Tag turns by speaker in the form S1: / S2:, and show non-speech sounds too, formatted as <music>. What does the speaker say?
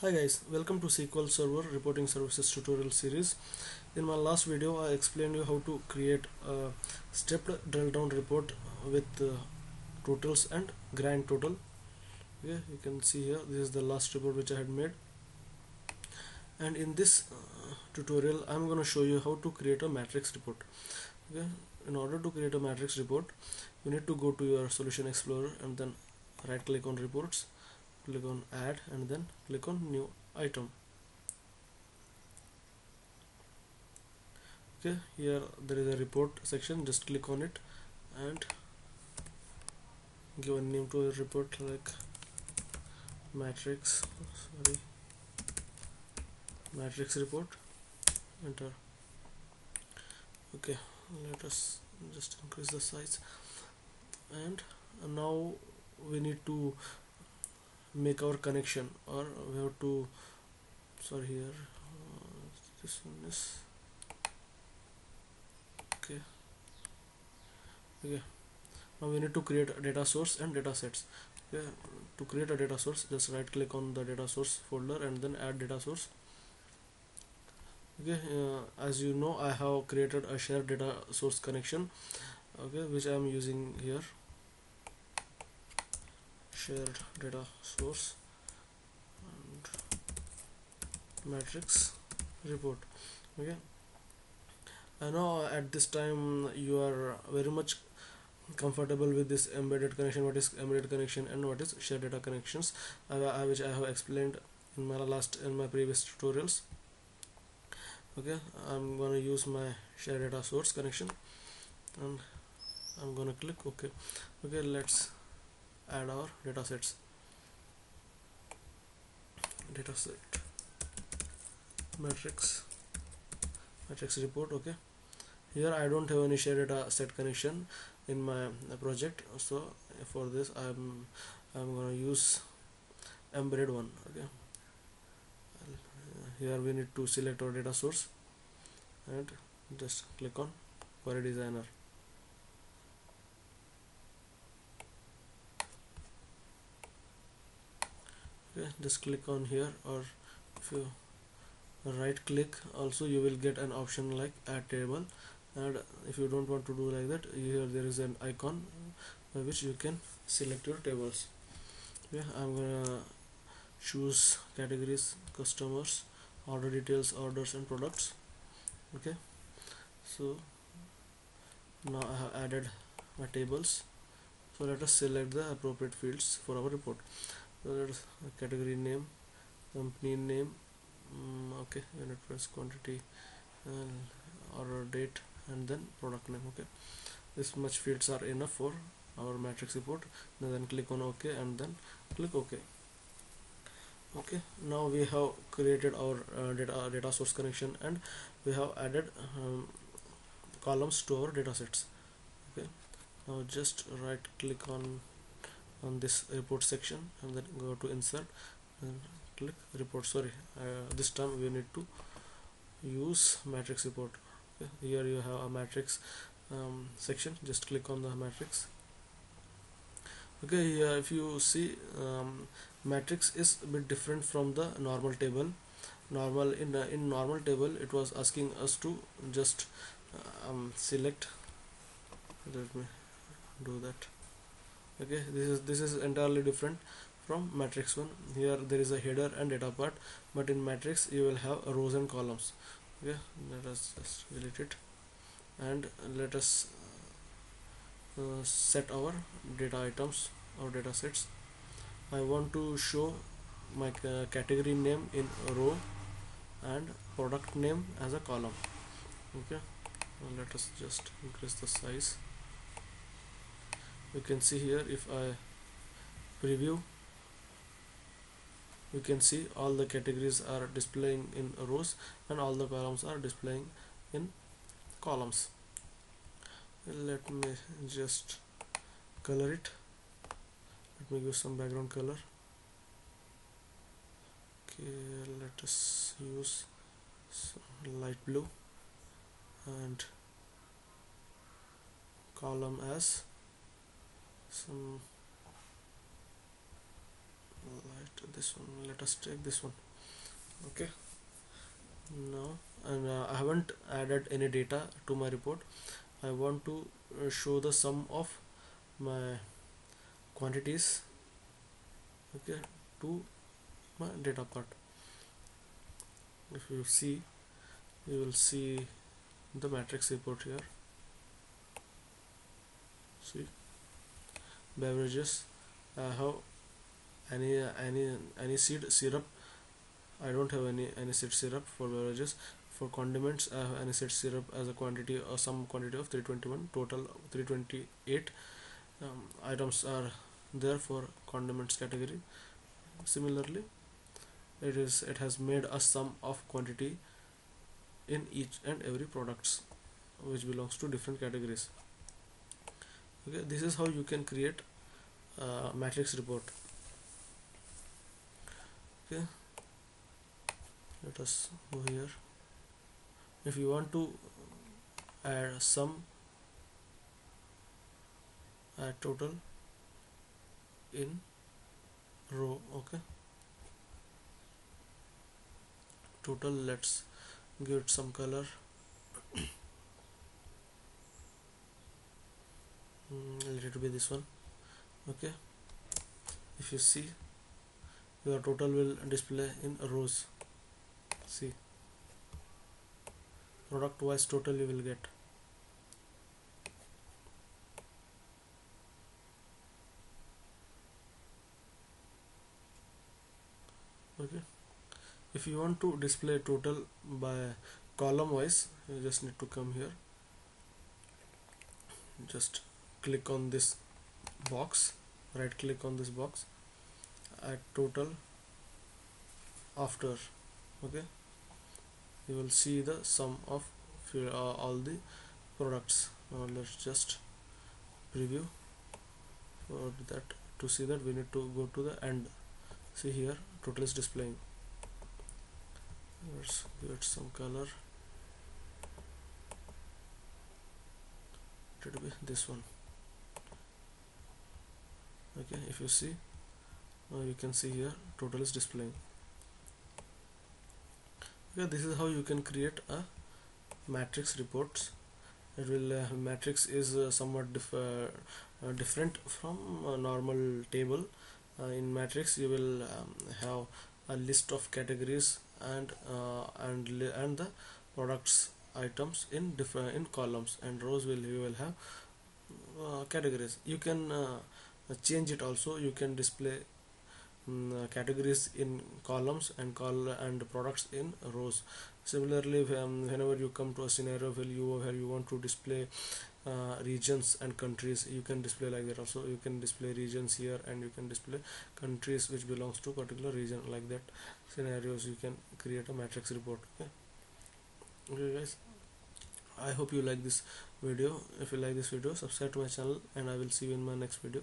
S1: Hi guys, welcome to SQL Server Reporting Services tutorial series. In my last video, I explained you how to create a stepped drill down report with uh, totals and grand total. Okay, you can see here, this is the last report which I had made. And in this uh, tutorial, I'm going to show you how to create a matrix report. Okay, in order to create a matrix report, you need to go to your Solution Explorer and then right click on reports click on add and then click on new item. Okay here there is a report section just click on it and give a name to a report like matrix sorry matrix report enter. Okay let us just increase the size. And now we need to make our connection or we have to sorry here uh, this one is okay. Okay. Now we need to create a data source and data sets. Okay. To create a data source just right click on the data source folder and then add data source. Okay uh, as you know I have created a shared data source connection okay which I am using here shared data source and matrix report. Okay. I know at this time you are very much comfortable with this embedded connection what is embedded connection and what is shared data connections uh, which I have explained in my last in my previous tutorials. Okay. I'm gonna use my shared data source connection and I'm gonna click OK. Okay let's add our data sets. Data set. Matrix. Matrix report okay. Here I don't have any share data set connection in my uh, project. So for this I'm I'm gonna use embedded one okay. Here we need to select our data source. And just click on query designer okay just click on here or if you right click also you will get an option like add table. And if you don't want to do like that here there is an icon by which you can select your tables. Yeah i'm gonna choose categories customers order details orders and products. Okay so now i have added my tables. So let us select the appropriate fields for our report so that's category name company name um, okay unit price quantity uh, order date and then product name okay. This much fields are enough for our matrix report. Now then click on ok and then click ok okay now we have created our uh, data data source connection and we have added um, columns to our data sets. Okay now just right click on on this report section and then go to insert and click report. Sorry uh, this time we need to use matrix report. Okay. here you have a matrix um, section. Just click on the matrix. Okay here if you see um, matrix is a bit different from the normal table. Normal in uh, in normal table it was asking us to just uh, um, select. Let me do that okay this is this is entirely different from matrix one. Here there is a header and data part but in matrix you will have rows and columns. Okay let us just delete it. And let us uh, set our data items or data sets. I want to show my uh, category name in row and product name as a column. Okay now let us just increase the size you can see here if I preview. You can see all the categories are displaying in rows and all the columns are displaying in columns. Let me just color it. Let me give some background color. Okay let us use light blue and column as some light. This one let us take this one. Okay. Now and uh, I haven't added any data to my report. I want to uh, show the sum of my quantities okay to my data part. If you see you will see the matrix report here. See beverages I have any any aniseed syrup I don't have any aniseed syrup for beverages. For condiments I have aniseed syrup as a quantity or some quantity of 321 total 328 um, items are there for condiments category. Similarly it is it has made a sum of quantity in each and every products which belongs to different categories. Okay this is how you can create a matrix report. Okay. Let us go here. If you want to add sum add total in row okay. Total let's give it some color. <coughs> Mm, let it be this one okay. If you see your total will display in rows. See. Product wise total you will get. Okay. If you want to display total by column wise you just need to come here. Just click on this box right click on this box. Add total after okay? You will see the sum of uh, all the products. Now let's just preview for that to see that we need to go to the end. See here total is displaying. Let's give it some color. It will be this one okay if you see now you can see here total is displaying. Okay this is how you can create a matrix reports. It will uh, matrix is uh, somewhat dif uh, uh different from a normal table. Uh, in matrix you will um, have a list of categories and uh, and and the products items in different in columns. And rows will you will have categories. You can change it also. You can display um, categories in columns and call and products in rows. Similarly um, whenever you come to a scenario where you where you want to display uh, regions and countries you can display like that also. You can display regions here and you can display countries which belongs to particular region. Like that scenarios you can create a matrix report okay? Okay guys. I hope you like this video. If you like this video subscribe to my channel and i will see you in my next video